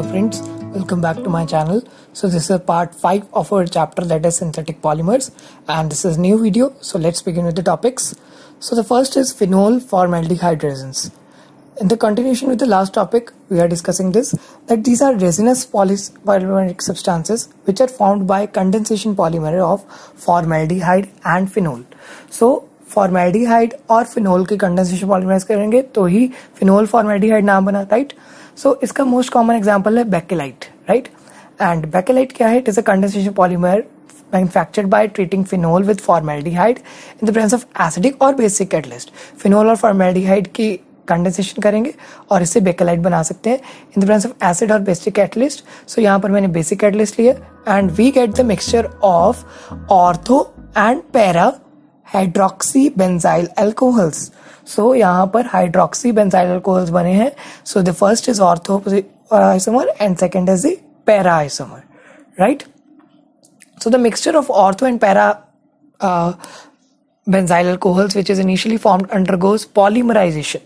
Hello friends, welcome back to my channel. So this is part 5 of our chapter that is synthetic polymers and this is new video. So let's begin with the topics. So the first is phenol formaldehyde resins. In the continuation with the last topic, we are discussing this that these are resinous polymeric substances which are formed by condensation polymer of formaldehyde and phenol. So formaldehyde और phenol के condensation polymerase करेंगे तो ही phenol formaldehyde नाम बना right so so, इसका most common example है Bakelite right and Bakelite क्या है? It is a condensation polymer manufactured by treating phenol with formaldehyde in the presence of acidic और बेसिक कैटलिस्ट फिनोल और formaldehyde की condensation करेंगे और इससे बेकेलाइट बना सकते हैं in the presence of acid और बेसिक कैटलिस्ट सो यहाँ पर मैंने बेसिक कैटलिस्ट लिया and we get the mixture of ortho and para hydroxy benzyl alcohols so यहाँ पर हाइड्रोक्सी बेंजाइल एल्कोहल्स बने हैं। So the first is ortho isomer and second is the isomer right so the mixture of ortho and para benzyl alcohols which is initially form undergoes polymerization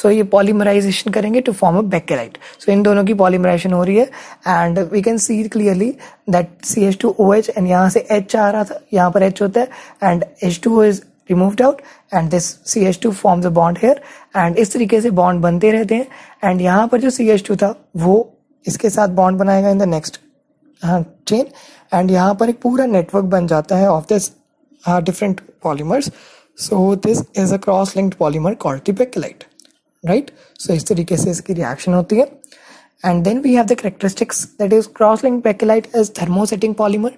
so ये polymerisation करेंगे to form a Bakelite so इन दोनों की polymerisation हो रही है. And we can see clearly that C H two O H and यहाँ से H आ रहा था. यहाँ पर एच होता है. And H two O is removed out and this C H two forms a bond here and इस तरीके से बॉन्ड बनते रहते हैं. एंड यहाँ पर जो सी एच टू था, वो इसके साथ बॉन्ड बनाएगा in the next chain and यहाँ पर एक पूरा नेटवर्क बन जाता है of this different polymers so this is a cross linked polymer called the Bakelite right so इस तरीके से इसकी रिएक्शन होती है. And then we have the characteristics that is cross link Bakelite as thermosetting polymer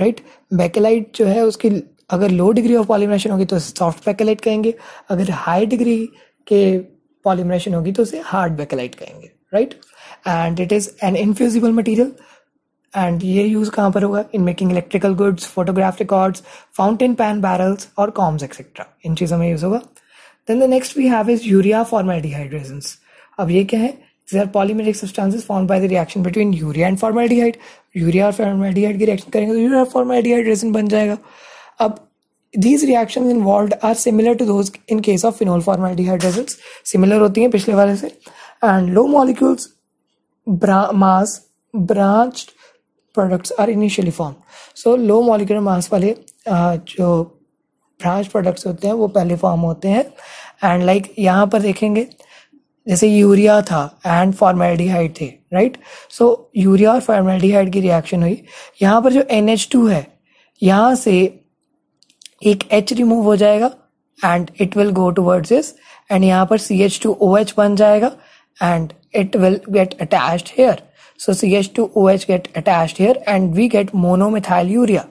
right Bakelite जो है, उसकी अगर लो डिग्री ऑफ़ पॉलीमरेशन होगी तो सॉफ्ट बैकेलाइट कहेंगे. अगर हाई डिग्री के पॉलीमरेशन होगी तो उसे हार्ड बेकेलाइट कहेंगे right and it is an infusible material and ये यूज़ कहाँ पर होगा? In making electrical goods photograph records fountain pen barrels और कॉम्स एक्सेट्रा इन चीज़ों में यूज़ होगा. Then the next we have is urea formaldehyde resins. अब ये क्या है These are polymeric substances formed by the reaction between urea and formaldehyde. Urea और formaldehyde की reaction करेंगे तो urea formaldehyde resin बन जाएगा अब these reactions involved are similar to those in case of phenol formaldehyde resins. Similar होती हैं पिछले वाले से and low molecules mass branched products are initially formed. So low molecular mass वाले जो ब्रांच प्रोडक्ट्स होते हैं वो पहले फॉर्म होते हैं। एंड लाइक like, यहाँ पर देखेंगे जैसे यूरिया था एंड फॉर्मेल्डिहाइड थे राइट सो यूरिया और फॉर्मेल्डिहाइड की रिएक्शन हुई। यहाँ पर जो एन एच टू है यहाँ से एक एच रिमूव हो जाएगा and it will go towards this and यहाँ पर C H two O H बन जाएगा and it will get attached here so C H two O H get attached here and we get monomethyl urea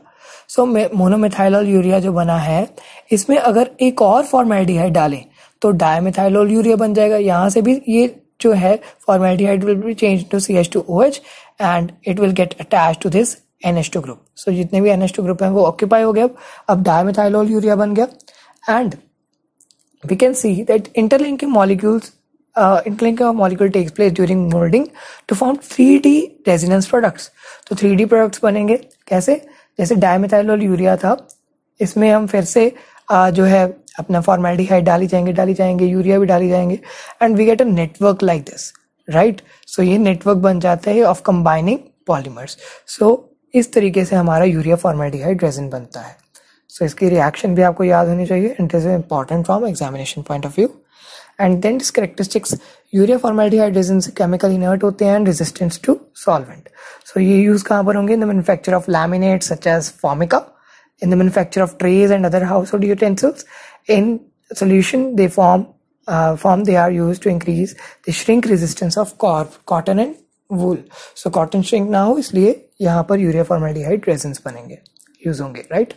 so monomethylol urea जो बना है, इसमें अगर एक और फॉर्मेल्डिहाइड डालें तो डायमिथाइलोल यूरिया बन जाएगा। यहाँ से भी ये जो है formaldehyde will be change to C H two O H and it will get attach to this N H two group so जितने भी एन एच टू ग्रुप है, वो ऑक्यूपाई हो गया अब डायमिथाइलोल यूरिया बन गया। And we can see that interlinking molecules interlinking of molecule takes place during moulding to form three D residence products तो थ्री डी प्रोडक्ट्स बनेंगे। कैसे? जैसे डायमिथाइलोल यूरिया था इसमें हम फिर से आ, जो है अपना फॉर्मेल्डिहाइड डाली जाएँगे डाली जाएँगे यूरिया भी डाली जाएँगे and we get a network like this right so ये नेटवर्क बन जाता है ऑफ़ कंबाइनिंग पॉलीमर्स सो इस तरीके से हमारा यूरिया फॉर्मेल्डिहाइड रेजिन बनता है. सो so, इसकी रिएक्शन भी आपको याद होनी चाहिए it is important from examination point of view and then this characteristics urea formaldehyde resin chemical inert होते हैं and resistance to solvent so ये यूज़ कहाँ पर होंगे? In the manufacture of laminate such as Formica in the manufacture of trays and other household utensils in solution they form uh, form they are used to increase the shrink resistance of cotton and wool. So cotton shrink ना हो इसलिए यहाँ पर urea formaldehyde resins बनेंगे use होंगे right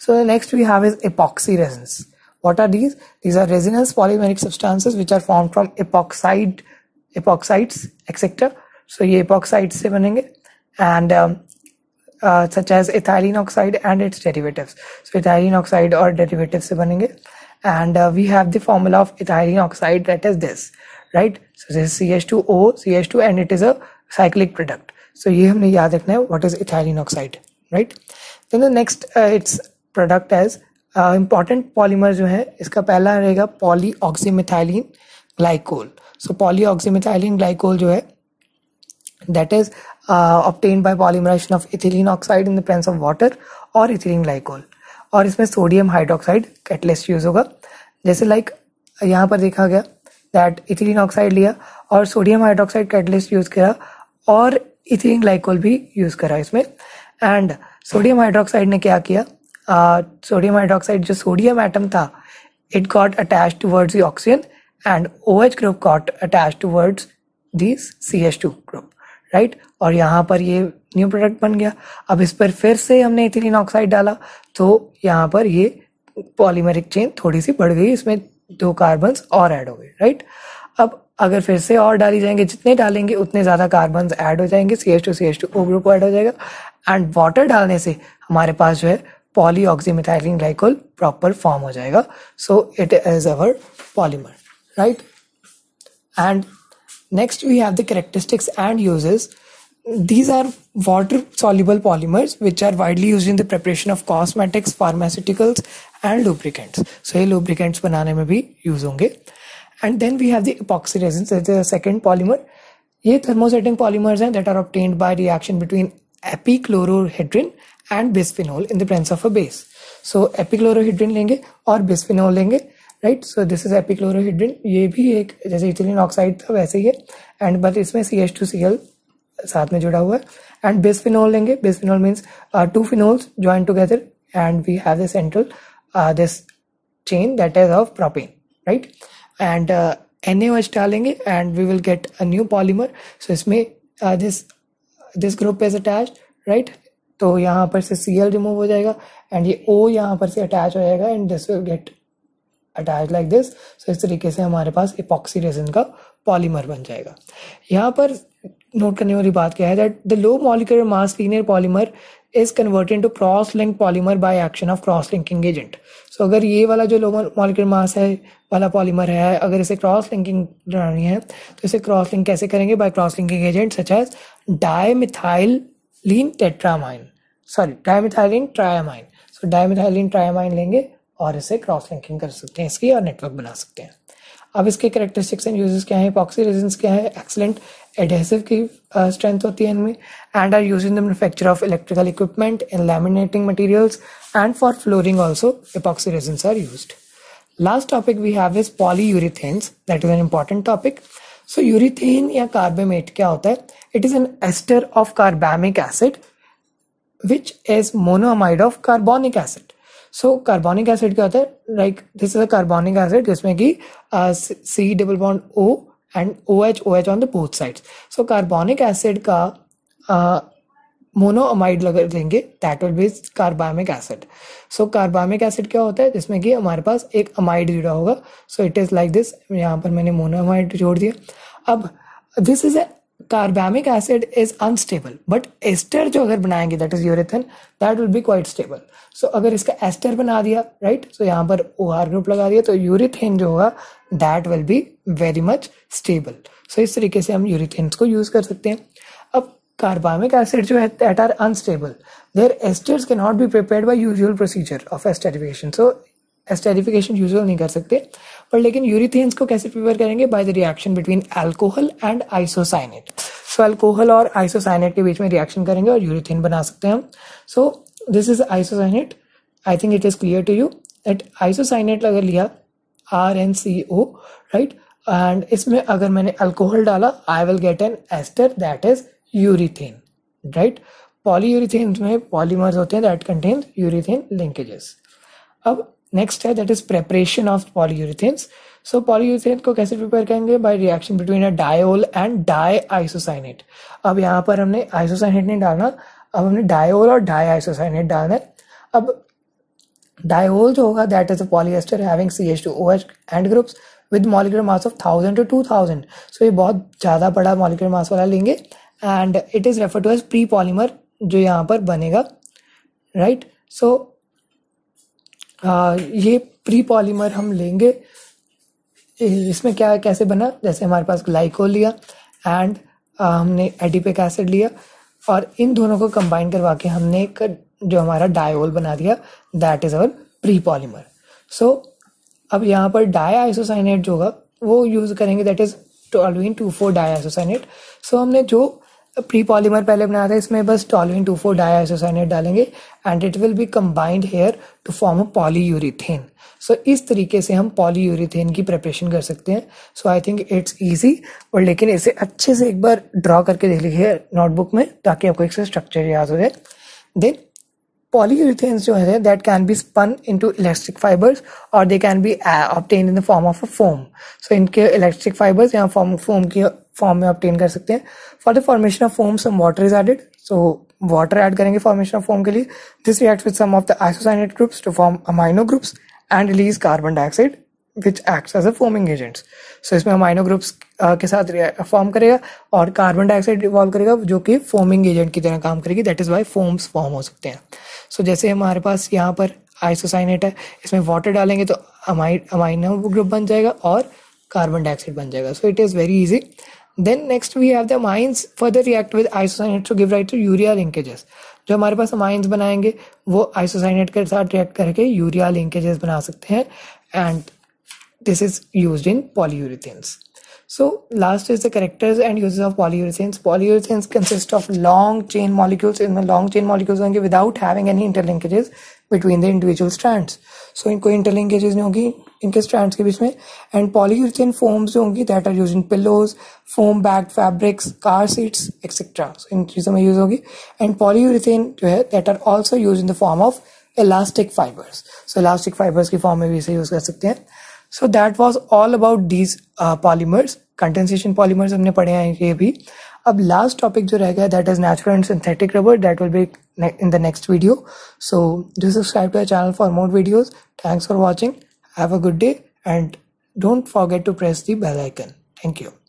so next we have is epoxy resins. what are these these are resinous polymeric substances which are formed from epoxide epoxides etc so ये epoxides से बनेंगे and um, uh, such as ethylene oxide and its derivatives. So ethylene oxide or derivatives से बनेंगे and uh, we have the formula of ethylene oxide that is this right so this is CH2O CH2 and it is a cyclic product so ये हमने याद रखना है what is ethylene oxide right then the next uh, its product as uh, polymer जो है इसका पहला रहेगा polyoxymethyline so poly oxymethylene glycol जो है is uh, obtained by polymerization of ethylene oxide in the presence of water और ethylene glycol और इसमें सोडियम हाइड्रोक्साइड कैटलिस्ट यूज़ होगा। जैसे लाइक like, यहाँ पर देखा गया दैट इथिलीन ऑक्साइड लिया और सोडियम हाइड्रोक्साइड कैटलिस्ट यूज़ करा और इथिलीन ग्लाइकोल भी यूज़ करा इसमें। एंड सोडियम हाइड्रोक्साइड ने क्या किया? सोडियम हाइड्रोक्साइड जो सोडियम एटम था it got attach it got attached towards the oxygen and OH group got attached towards this CH2 group right? और यहाँ पर ये न्यू प्रोडक्ट बन गया। अब इस पर फिर से हमने इथिलीन ऑक्साइड डाला तो यहाँ पर ये पॉलीमेरिक चेन थोड़ी सी बढ़ गई, इसमें दो कार्बन और ऐड हो गए राइट अब अगर फिर से और डाली जाएँगे, जितने डालेंगे उतने ज़्यादा कार्बन ऐड हो जाएँगे C H two C H two O group add हो जाएगा। एंड वाटर डालने से हमारे पास जो है पॉलीऑक्सीमिथाइलिन ग्लाइकोल प्रॉपर फॉर्म हो जाएगा. So it is our polymer right and next we have the characteristics and uses these are water soluble polymers which are widely use in the preparation of cosmetics pharmaceuticals and lubricants so ये lubricants बनाने में भी use होंगे. And then we have the epoxies second polymer ये thermosetting polymers हैं that are obtained by reaction between epichlorohydrin and bisphenol in the presence of a base so epichlorohydrin लेंगे और bisphenol लेंगे right so this is epichlorohydrin ये भी एक जैसे ethylene oxide था वैसे ही है। एंड बट इसमें C H two C L साथ में जुड़ा हुआ है। एंड बिस्फिनोल लेंगे। Bisphenol means two phenols join together and we have the central this chain that is of propane right? And uh, NaOH डालेंगे and we will get a new polymer. So इसमें this this group is attached right? तो यहाँ पर से C L remove हो जाएगा and ये ओ यहाँ पर से अटैच हो जाएगा and this will get attach like this so इस तरीके से हमारे पास इपॉक्सी रेजिन का पॉलीमर बन जाएगा। यहाँ पर नोट करने वाली बात क्या है that the low molecular mass linear polymer is converted to cross link polymer by action of cross linking agent so अगर ये वाला जो लो मॉलिकुलर मास है, वाला पॉलीमर है, अगर इसे क्रॉस लिंकिंग बनानी है तो इसे क्रॉस लिंक कैसे करेंगे? By cross linking agent such as dimethylene tetramine sorry dimethylene triamine so dimethylene triamine लेंगे और इसे क्रॉस लिंकिंग कर सकते हैं इसकी और नेटवर्क बना सकते हैं अब इसके करेक्टरिस्टिक्स एंड यूजेस क्या है पॉक्सी रेजिन्स क्या है एक्सलेंट एडेसिव की स्ट्रेंथ uh, होती है इनमें and are use in the manufacture of electrical equipment in laminating materials and for flooring also epoxy resins are used. Last topic we have is polyurethanes. That is an important topic. So urethane या carbamate क्या होता है it is an ester of carbamic acid which is monoamide of carbonic acid so carbonic acid क्या होता है? Like this is a carbonic acid जिसमें कि C double bond O and O H O H on the both side so carbonic acid का uh, monoamide लगा देंगे that will be carbamic acid so carbamic acid क्या होता है? जिसमें कि हमारे पास एक अमाइड जुड़ा होगा. So it is like this यहाँ पर मैंने मोनोअमाइड जोड़ दिया. अब this is a carbamic acid is unstable but ester जो अगर बनाएँगे that is urethane that will be quite stable so अगर इसका एस्टर बना दिया राइट right? सो so, यहाँ पर ओ आर ग्रुप लगा दिया तो यूरिथेन जो होगा that will be very much stable so इस तरीके से हम यूरिथेन्स को यूज़ कर सकते हैं। अब कार्बामिक एसिड जो है that are unstable their esters can not be prepared by usual procedure of esterification so esterification usual नहीं कर सकते। पर लेकिन यूरिथेन्स को कैसे प्रिपेयर करेंगे? By the reaction between alcohol and isocyanate so alcohol और आइसोसाइनेट के बीच में रिएक्शन करेंगे और यूरिथेन बना सकते हैं हम। So this is isocyanate I think it is clear to you that isocyanate अगर लिया R N C O right and इसमें अगर मैंने अल्कोहल डाला I will get an ester that is urethane right poly polyurethane में polymers होते हैं that contain urethane linkages अब नेक्स्ट है that is preparation of polyurethanes so polyurethane को कैसे प्रिपेयर करेंगे? By reaction between a diol and isocyanate अब यहाँ पर हमने आइसोसाइनेट नहीं डालना। अब हमने डायोल और डाई आइसोसाइनेट डालना है। अब डायोल जो होगा that is a polyester having C H two O H end groups with molecular mass of thousand to two thousand so ये बहुत ज़्यादा बड़ा मॉलिकुलर मास वाला लेंगे। And it is refer to as prepolymer जो यहाँ पर बनेगा। Right right? सो ये प्री पॉलीमर हम लेंगे। इसमें क्या, कैसे बना? जैसे हमारे पास ग्लाइकोल लिया एंड हमने एडिपिक एसिड लिया और इन दोनों को कंबाइन करवा के हमने एक जो हमारा डायोल बना दिया that is our prepolymer so अब यहाँ पर डाई आइसोसाइनेट जो होगा, वो यूज़ करेंगे that is toluene two four diisocyanate so हमने जो प्री पॉलीमर पहले बनाया था इसमें बस टॉलिन टू फोर डाइसोसाइनेट डालेंगे and it will be combined here to form a polyurethane so इस तरीके से हम पॉलीयूरिथेन की प्रिपरेशन कर सकते हैं। So I think it's easy और लेकिन इसे अच्छे से एक बार ड्रॉ करके देख लीजिए नोटबुक में ताकि आपको एक स्ट्रक्चर याद हो जाए। देन polyurethanes जो है that can be spun into elastic fibers or they can be uh, obtained in the form of a foam. So इनके elastic fibers यहाँ form foam की फॉर्म में ऑप्टेन कर सकते हैं. For the formation of foam some water is added so water add करेंगे formation of foam के लिए. This react with some of the isocyanate groups to form amino groups and release carbon dioxide which act as a foaming agents so इसमें amino groups uh, के साथ form करेगा और carbon dioxide evolve करेगा जो कि फॉर्मिंग एजेंट की तरह काम करेगी. That is why foams form हो सकते हैं. सो so, जैसे हमारे पास यहाँ पर आइसोसाइनेट है इसमें वाटर डालेंगे तो अमाइनो ग्रुप बन जाएगा और कार्बन डाइऑक्साइड बन जाएगा. So it is very easy then next we have the amines further react with isocyanate to give right to urea linkages जो हमारे पास माइंस बनाएँगे, वो आइसोसाइनेट के साथ रिएक्ट करके यूरिया लिंकेजेस बना सकते हैं। And this is use in polyurethanes so last is the characters and use of polyurethanes polyurethanes consist of long chain molecules इनमें लॉन्ग चेन मॉलिक्यूल्स होंगे without having any inter between the individual stands so इनको interlinkages नहीं होगी, इनके strand के बीच में। And polythene foams जो होंगी that are use in pillows foam bag fabrics car seats etcetera इन चीज़ों में यूज़ होगी। एंड पॉलीयूरिथेन जो है that are also use in the form of elastic fibres so elastic fibres की फॉर्म में भी इसे यूज़ कर सकते हैं। So that was all about these polymers condensation polymers हमने पढ़े हैं, ये भी। अब लास्ट टॉपिक जो रह गया that is natural and synthetic rubber that will be in the next video so do subscribe to channel for more videos thanks for watching have a good day and don't forget to press the bell icon thank you